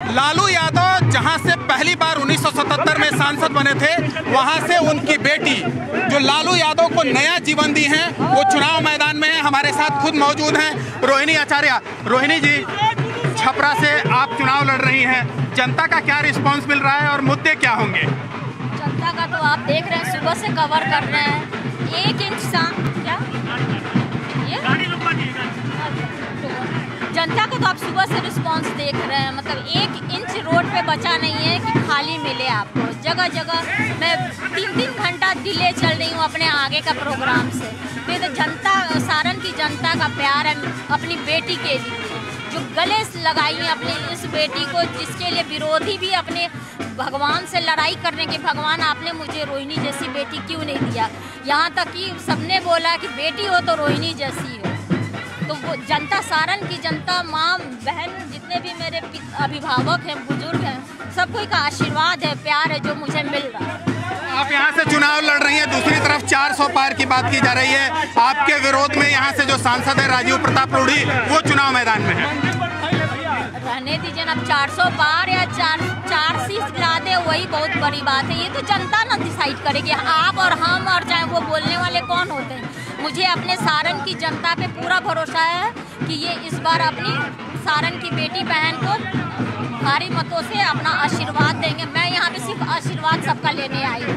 लालू यादव, जहाँ से पहली बार 1977 में सांसद बने थे, वहाँ से उनकी बेटी, जो लालू यादव को नया जीवन दी है, वो चुनाव मैदान में है, हमारे साथ खुद मौजूद हैं। रोहिणी आचार्य, रोहिणी जी, छपरा से आप चुनाव लड़ रही हैं, जनता का क्या रिस्पांस मिल रहा है और मुद्दे क्या होंगे? जनता का तो आप देख रहे हैं, सुबह से कवर कर रहे हैं। एक इंच क्या? जनता को तो आप सुबह से रिस्पांस देख रहे हैं। मतलब एक इंच रोड पे बचा नहीं है कि खाली मिले आपको। जगह जगह। मैं तीन तीन घंटा डिले चल रही हूँ अपने आगे का प्रोग्राम से। तो ये तो जनता, सारण की जनता का प्यार है अपनी बेटी के लिए। जो गले लगाई है अपनी इस बेटी को, जिसके लिए विरोधी भी अपने भगवान से लड़ाई करने के भगवान आपने मुझे रोहिणी जैसी बेटी क्यों नहीं दिया? यहाँ तक कि सबने बोला कि बेटी हो तो रोहिणी जैसी हो। तो वो जनता सारण की जनता माँ बहन जितने भी मेरे अभिभावक हैं बुज़ुर्ग हैं सब कोई का आशीर्वाद है प्यार है जो मुझे मिल रहा है। आप यहाँ से चुनाव लड़ रही हैं दूसरी तरफ़ 400 पार की बात की जा रही है। आपके विरोध में यहाँ से जो सांसद है राजीव प्रताप रूढ़ी वो चुनाव मैदान में है। रहने दीजिए ना अब 400 पार या चार चार सीट ला दे वही बहुत बड़ी बात है। ये तो जनता ना डिसाइड करेगी आप और हम और चाहे वो बोलने वाले कौन होते हैं। मुझे अपने सारण की जनता पे पूरा भरोसा है कि ये इस बार अपनी सारण की बेटी बहन को भारी मतों से अपना आशीर्वाद देंगे। मैं यहाँ पे सिर्फ़ आशीर्वाद सबका लेने आई हूँ।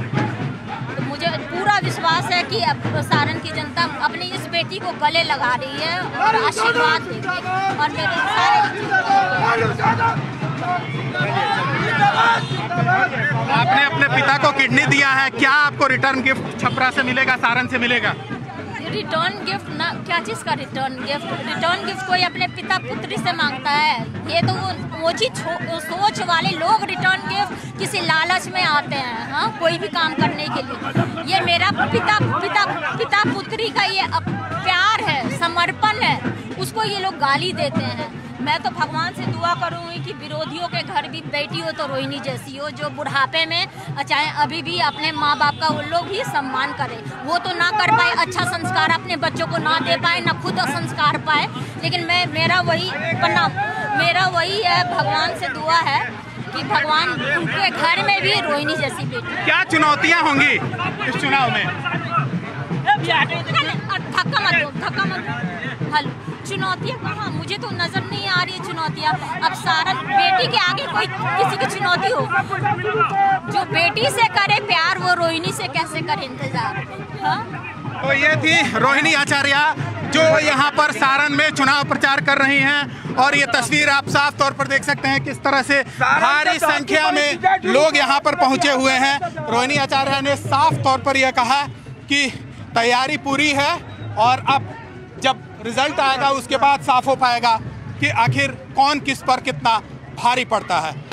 तो मुझे पूरा विश्वास है कि अब सारण की जनता अपनी इस बेटी को गले लगा रही है और आशीर्वाद देगी। और मेरे सारे आपने अपने पिता को किडनी दिया है। क्या आपको रिटर्न गिफ्ट छपरा से मिलेगा सारण से मिलेगा? रिटर्न गिफ्ट ना, क्या चीज़ का रिटर्न गिफ्ट रिटर्न गिफ्ट कोई अपने पिता पुत्री से माँगता है? ये तो वो वो चीज़ सोच वाले लोग रिटर्न गिफ्ट किसी लालच में आते हैं हाँ? कोई भी काम करने के लिए। ये मेरा पिता पिता पिता पुत्री का ये प्यार है, समर्पण है। उसको ये लोग गाली देते हैं। मैं तो भगवान से दुआ करूँगी कि विरोधियों के घर भी बेटी हो तो रोहिणी जैसी हो जो बुढ़ापे में चाहे अभी भी अपने माँ बाप का वो लोग भी सम्मान करें। वो तो ना कर पाए अच्छा संस्कार अपने बच्चों को ना दे पाए ना खुद संस्कार पाए। लेकिन मैं मेरा वही प्रणाम मेरा वही है भगवान से दुआ है कि भगवान उनके घर में भी रोहिणी जैसी बेटी। क्या चुनौतियाँ होंगी इस चुनाव में? धक्का मत दो धक्का मत दो। हलो चुनौतियाँ कहाँ? मुझे तो नज़र अब सारा बेटी के आगे कोई किसी की चुनौती हो। जो बेटी से करे प्यार वो रोहिणी से कैसे करे इंतज़ार? हाँ? तो ये थी रोहिणी आचार्य जो यहाँ पर सारण में चुनाव प्रचार कर रही हैं और ये तस्वीर आप साफ़ तौर पर देख सकते हैं किस तरह से भारी संख्या में लोग यहाँ पर पहुँचे हुए हैं। रोहिणी आचार्य ने साफ़ तौर पर यह कहा कि तैयारी पूरी है और अब जब रिज़ल्ट आएगा उसके बाद साफ़ हो पाएगा। कि आखिर कौन किस पर कितना भारी पड़ता है।